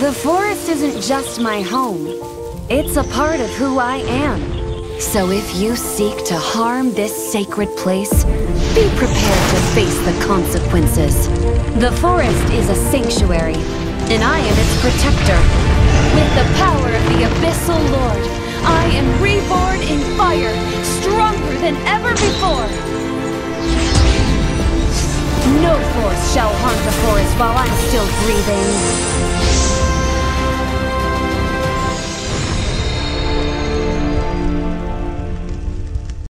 The forest isn't just my home. It's a part of who I am. So if you seek to harm this sacred place, be prepared to face the consequences. The forest is a sanctuary, and I am its protector. With the power of the Abyssal Lord, I am reborn in fire, stronger than ever before. No force shall harm the forest while I'm still breathing.